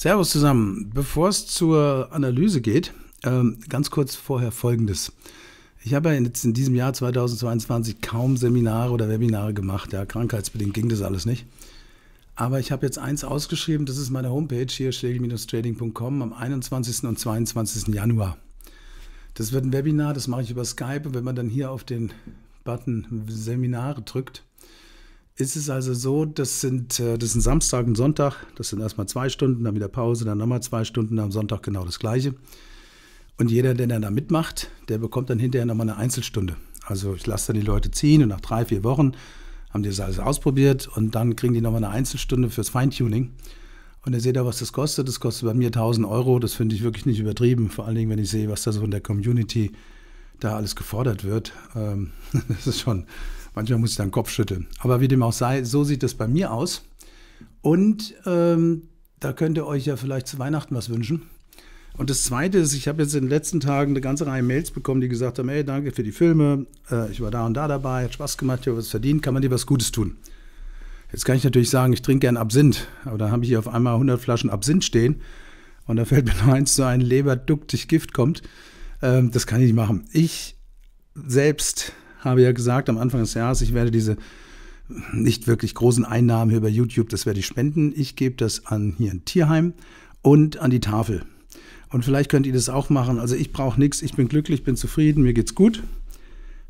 Servus zusammen. Bevor es zur Analyse geht, ähm, ganz kurz vorher Folgendes. Ich habe ja jetzt in diesem Jahr 2022 kaum Seminare oder Webinare gemacht. Ja, krankheitsbedingt ging das alles nicht. Aber ich habe jetzt eins ausgeschrieben, das ist meine Homepage hier, schlegel-trading.com am 21. und 22. Januar. Das wird ein Webinar, das mache ich über Skype. Und wenn man dann hier auf den Button Seminare drückt, ist es also so, das sind, äh, das sind Samstag und Sonntag, das sind erstmal zwei Stunden, dann wieder Pause, dann nochmal zwei Stunden, am Sonntag genau das gleiche. Und jeder, der dann da mitmacht, der bekommt dann hinterher nochmal eine Einzelstunde. Also ich lasse dann die Leute ziehen und nach drei, vier Wochen haben die das alles ausprobiert und dann kriegen die nochmal eine Einzelstunde fürs Feintuning. Und ihr seht ja, was das kostet. Das kostet bei mir 1000 Euro. Das finde ich wirklich nicht übertrieben. Vor allen Dingen, wenn ich sehe, was da so in der Community da alles gefordert wird. Ähm, das ist schon Manchmal muss ich dann Kopf schütteln. Aber wie dem auch sei, so sieht es bei mir aus. Und ähm, da könnt ihr euch ja vielleicht zu Weihnachten was wünschen. Und das Zweite ist, ich habe jetzt in den letzten Tagen eine ganze Reihe Mails bekommen, die gesagt haben, hey, danke für die Filme, äh, ich war da und da dabei, hat Spaß gemacht, ich habe was verdient, kann man dir was Gutes tun? Jetzt kann ich natürlich sagen, ich trinke gern Absinth, aber dann habe ich hier auf einmal 100 Flaschen Absinth stehen und da fällt mir noch eins so ein leberduktig Gift kommt. Ähm, das kann ich nicht machen. Ich selbst habe ja gesagt am Anfang des Jahres, ich werde diese nicht wirklich großen Einnahmen hier über YouTube, das werde ich spenden. Ich gebe das an hier ein Tierheim und an die Tafel. Und vielleicht könnt ihr das auch machen. Also ich brauche nichts, ich bin glücklich, bin zufrieden, mir geht's gut.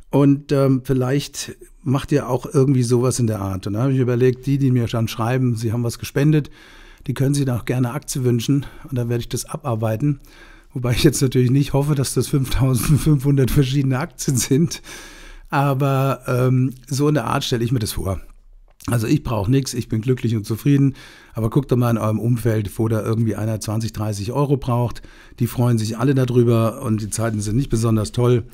Und ähm, vielleicht macht ihr auch irgendwie sowas in der Art. Und da habe ich überlegt, die, die mir schon schreiben, sie haben was gespendet, die können sich auch gerne Aktie wünschen. Und dann werde ich das abarbeiten. Wobei ich jetzt natürlich nicht hoffe, dass das 5500 verschiedene Aktien sind. Aber ähm, so in der Art stelle ich mir das vor. Also ich brauche nichts, ich bin glücklich und zufrieden. Aber guckt doch mal in eurem Umfeld, wo da irgendwie einer 20, 30 Euro braucht. Die freuen sich alle darüber und die Zeiten sind nicht besonders toll.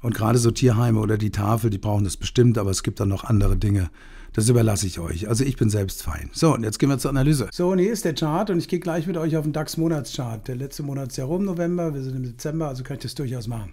Und gerade so Tierheime oder die Tafel, die brauchen das bestimmt, aber es gibt dann noch andere Dinge. Das überlasse ich euch. Also ich bin selbst fein. So, und jetzt gehen wir zur Analyse. So, und hier ist der Chart und ich gehe gleich mit euch auf den DAX-Monatschart. Der letzte Monat ist ja rum, November, wir sind im Dezember, also kann ich das durchaus machen.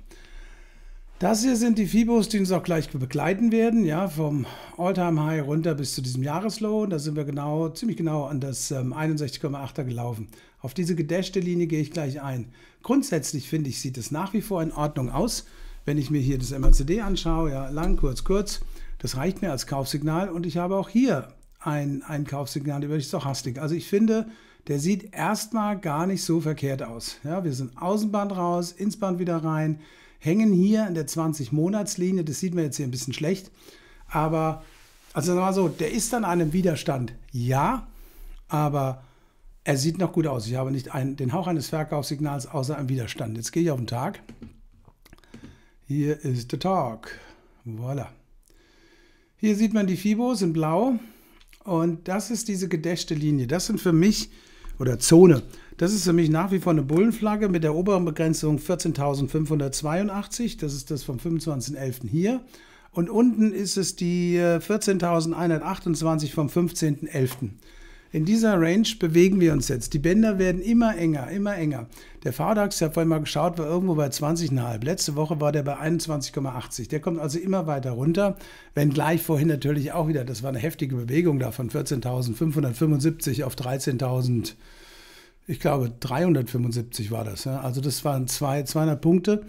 Das hier sind die Fibos, die uns auch gleich begleiten werden, ja, vom Alltime high runter bis zu diesem Jahreslow. Da sind wir genau, ziemlich genau an das ähm, 61,8er gelaufen. Auf diese gedashte Linie gehe ich gleich ein. Grundsätzlich finde ich, sieht es nach wie vor in Ordnung aus. Wenn ich mir hier das MACD anschaue, ja, lang, kurz, kurz, das reicht mir als Kaufsignal und ich habe auch hier ein, ein Kaufsignal über die Stochastik. Also ich finde, der sieht erstmal gar nicht so verkehrt aus. Ja, wir sind Außenband raus, ins Band wieder rein hängen hier in der 20-Monats-Linie. Das sieht man jetzt hier ein bisschen schlecht. Aber, also sagen wir mal so, der ist an einem Widerstand, ja, aber er sieht noch gut aus. Ich habe nicht einen, den Hauch eines Verkaufssignals außer einem Widerstand. Jetzt gehe ich auf den Tag. Hier ist der Tag. Voilà. Hier sieht man die Fibos in blau. Und das ist diese gedächte Linie. Das sind für mich, oder Zone, das ist für mich nach wie vor eine Bullenflagge mit der oberen Begrenzung 14.582. Das ist das vom 25.11. hier. Und unten ist es die 14.128 äh, vom 15.11. In dieser Range bewegen wir uns jetzt. Die Bänder werden immer enger, immer enger. Der VDAX, ich habe vorhin mal geschaut, war irgendwo bei 20,5. Letzte Woche war der bei 21,80. Der kommt also immer weiter runter. Wenngleich vorhin natürlich auch wieder, das war eine heftige Bewegung da von 14.575 auf 13.000 ich glaube 375 war das. Also das waren zwei, 200 Punkte.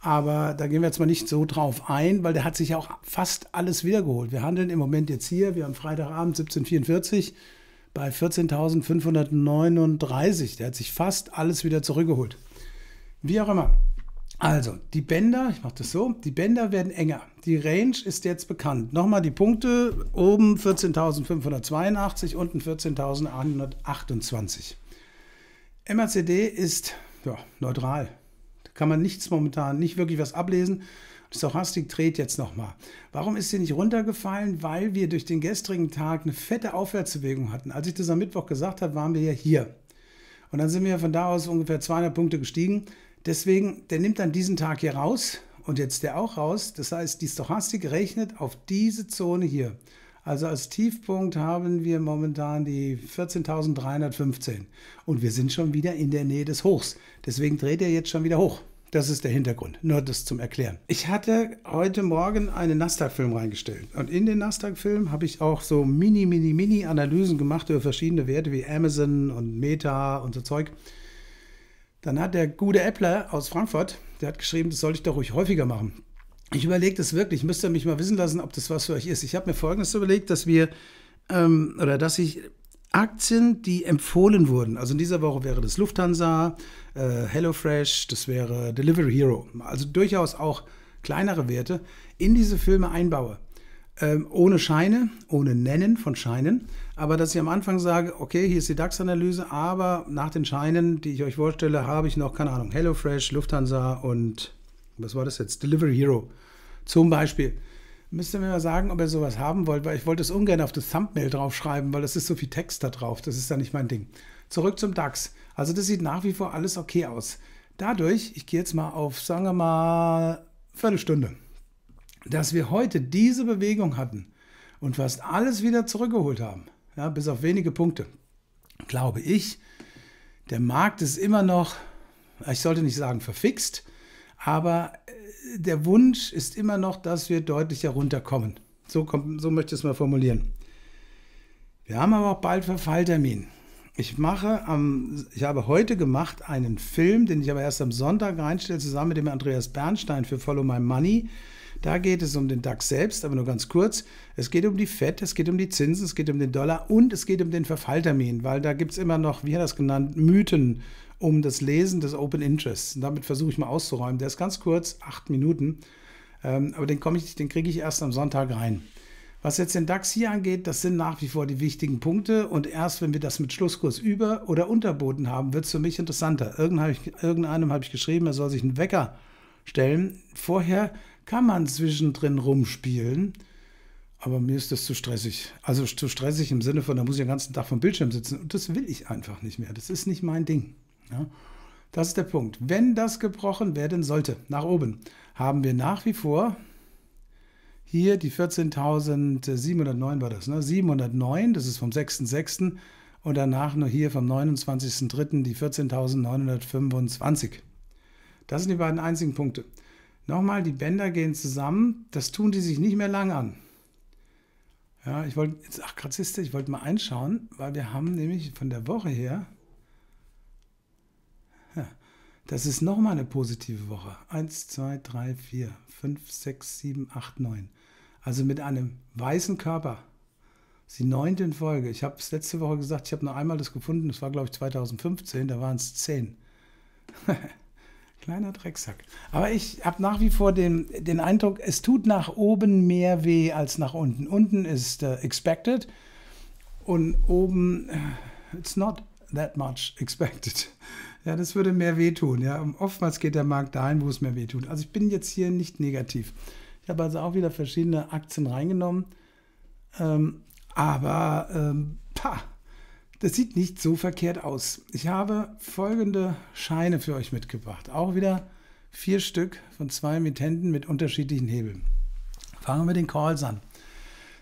Aber da gehen wir jetzt mal nicht so drauf ein, weil der hat sich ja auch fast alles wiedergeholt. Wir handeln im Moment jetzt hier, wir haben Freitagabend 1744 bei 14.539. Der hat sich fast alles wieder zurückgeholt. Wie auch immer. Also, die Bänder, ich mache das so, die Bänder werden enger. Die Range ist jetzt bekannt. Nochmal die Punkte, oben 14.582, unten 14.128. MACD ist ja, neutral. Da kann man nichts momentan, nicht wirklich was ablesen. Die Stochastik dreht jetzt nochmal. Warum ist sie nicht runtergefallen? Weil wir durch den gestrigen Tag eine fette Aufwärtsbewegung hatten. Als ich das am Mittwoch gesagt habe, waren wir ja hier. Und dann sind wir von da aus ungefähr 200 Punkte gestiegen. Deswegen, der nimmt dann diesen Tag hier raus und jetzt der auch raus. Das heißt, die Stochastik rechnet auf diese Zone hier. Also als Tiefpunkt haben wir momentan die 14.315 und wir sind schon wieder in der Nähe des Hochs. Deswegen dreht er jetzt schon wieder hoch. Das ist der Hintergrund, nur das zum Erklären. Ich hatte heute Morgen einen Nasdaq-Film reingestellt und in den Nasdaq-Film habe ich auch so mini, mini, mini Analysen gemacht über verschiedene Werte wie Amazon und Meta und so Zeug. Dann hat der gute Appler aus Frankfurt, der hat geschrieben, das sollte ich doch ruhig häufiger machen. Ich überlege das wirklich, müsst ihr mich mal wissen lassen, ob das was für euch ist. Ich habe mir Folgendes überlegt, dass wir, ähm, oder dass ich Aktien, die empfohlen wurden, also in dieser Woche wäre das Lufthansa, äh, HelloFresh, das wäre Delivery Hero, also durchaus auch kleinere Werte, in diese Filme einbaue. Ähm, ohne Scheine, ohne Nennen von Scheinen, aber dass ich am Anfang sage, okay, hier ist die DAX-Analyse, aber nach den Scheinen, die ich euch vorstelle, habe ich noch, keine Ahnung, HelloFresh, Lufthansa und was war das jetzt? Delivery Hero zum Beispiel. Müsst ihr mir mal sagen, ob ihr sowas haben wollt, weil ich wollte es ungern auf das Thumbnail draufschreiben, weil es ist so viel Text da drauf. Das ist da nicht mein Ding. Zurück zum DAX. Also das sieht nach wie vor alles okay aus. Dadurch, ich gehe jetzt mal auf, sagen wir mal, Viertelstunde, dass wir heute diese Bewegung hatten und fast alles wieder zurückgeholt haben, ja, bis auf wenige Punkte, glaube ich, der Markt ist immer noch, ich sollte nicht sagen verfixt, aber äh, der Wunsch ist immer noch, dass wir deutlich herunterkommen. So, kommt, so möchte ich es mal formulieren. Wir haben aber auch bald Verfalltermin. Ich mache am, ich habe heute gemacht einen Film, den ich aber erst am Sonntag reinstelle, zusammen mit dem Andreas Bernstein für Follow My Money. Da geht es um den DAX selbst, aber nur ganz kurz. Es geht um die FED, es geht um die Zinsen, es geht um den Dollar und es geht um den Verfalltermin, weil da gibt es immer noch, wie hat er das genannt, Mythen um das Lesen des Open Interests. Und damit versuche ich mal auszuräumen. Der ist ganz kurz, acht Minuten, ähm, aber den, den kriege ich erst am Sonntag rein. Was jetzt den DAX hier angeht, das sind nach wie vor die wichtigen Punkte. Und erst wenn wir das mit Schlusskurs über- oder unterboten haben, wird es für mich interessanter. Irgendeinem habe ich geschrieben, er soll sich einen Wecker stellen. Vorher kann man zwischendrin rumspielen. Aber mir ist das zu stressig. Also zu stressig im Sinne von, da muss ich den ganzen Tag vom Bildschirm sitzen. Und das will ich einfach nicht mehr. Das ist nicht mein Ding. Ja, das ist der Punkt. Wenn das gebrochen werden sollte, nach oben, haben wir nach wie vor hier die 14.709 war das, ne? 709, das ist vom 6.6. und danach nur hier vom 29.3. die 14.925. Das sind die beiden einzigen Punkte. Nochmal, die Bänder gehen zusammen, das tun die sich nicht mehr lang an. Ja, ich wollte, ach, Graziste, ich wollte mal einschauen, weil wir haben nämlich von der Woche her, das ist nochmal eine positive Woche. Eins, zwei, drei, vier, fünf, sechs, sieben, acht, neun. Also mit einem weißen Körper. Die neunte in Folge. Ich habe es letzte Woche gesagt, ich habe nur einmal das gefunden. Das war, glaube ich, 2015. Da waren es zehn. Kleiner Drecksack. Aber ich habe nach wie vor den, den Eindruck, es tut nach oben mehr weh als nach unten. Unten ist uh, expected und oben, uh, it's not that much expected. Ja, das würde mehr wehtun. Ja. oftmals geht der Markt dahin, wo es mehr wehtut. Also ich bin jetzt hier nicht negativ. Ich habe also auch wieder verschiedene Aktien reingenommen. Ähm, aber ähm, das sieht nicht so verkehrt aus. Ich habe folgende Scheine für euch mitgebracht. Auch wieder vier Stück von zwei Emittenten mit unterschiedlichen Hebeln. Fangen wir mit den Calls an.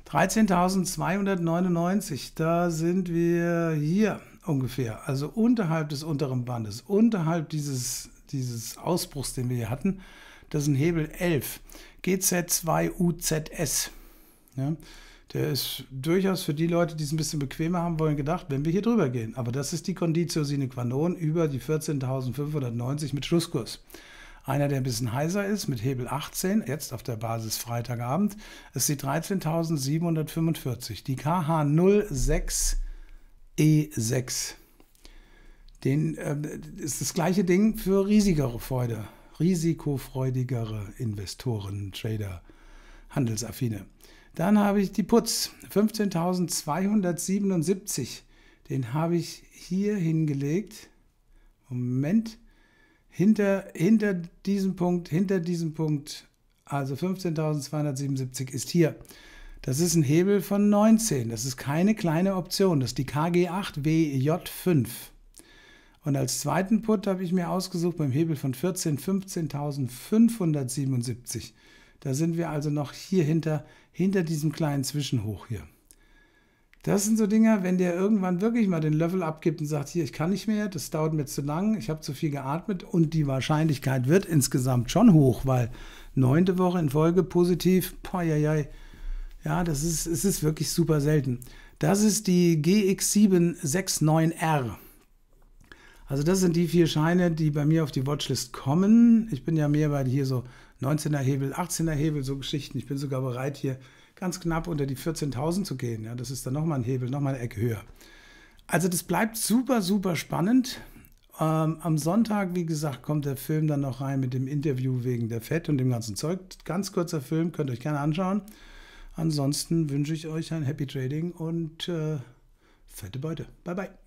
13.299, da sind wir hier ungefähr, also unterhalb des unteren Bandes, unterhalb dieses, dieses Ausbruchs, den wir hier hatten. Das ist ein Hebel 11, GZ2UZS. Ja, der ist durchaus für die Leute, die es ein bisschen bequemer haben wollen, gedacht, wenn wir hier drüber gehen. Aber das ist die Conditio sine qua non über die 14.590 mit Schlusskurs. Einer, der ein bisschen heißer ist, mit Hebel 18, jetzt auf der Basis Freitagabend, ist die 13.745. Die KH06 E6. Den, äh, ist das gleiche Ding für riesigere Freude, risikofreudigere Investoren, Trader, Handelsaffine. Dann habe ich die Putz, 15.277. Den habe ich hier hingelegt. Moment. Hinter, hinter diesem Punkt, hinter diesem Punkt, also 15.277 ist hier. Das ist ein Hebel von 19. Das ist keine kleine Option. Das ist die KG8WJ5. Und als zweiten Put habe ich mir ausgesucht beim Hebel von 14 15.577. Da sind wir also noch hier hinter, hinter diesem kleinen Zwischenhoch hier. Das sind so Dinge, wenn der irgendwann wirklich mal den Löffel abgibt und sagt, hier, ich kann nicht mehr, das dauert mir zu lang, ich habe zu viel geatmet und die Wahrscheinlichkeit wird insgesamt schon hoch, weil neunte Woche in Folge positiv, boah, ja, ja, ja, das ist, es ist wirklich super selten. Das ist die GX769R. Also das sind die vier Scheine, die bei mir auf die Watchlist kommen. Ich bin ja mehr bei hier so 19er Hebel, 18er Hebel, so Geschichten. Ich bin sogar bereit, hier ganz knapp unter die 14.000 zu gehen. Ja, das ist dann nochmal ein Hebel, nochmal eine Ecke höher. Also das bleibt super, super spannend. Ähm, am Sonntag, wie gesagt, kommt der Film dann noch rein mit dem Interview wegen der Fett und dem ganzen Zeug. Ganz kurzer Film, könnt ihr euch gerne anschauen. Ansonsten wünsche ich euch ein Happy Trading und äh, fette Beute. Bye, bye.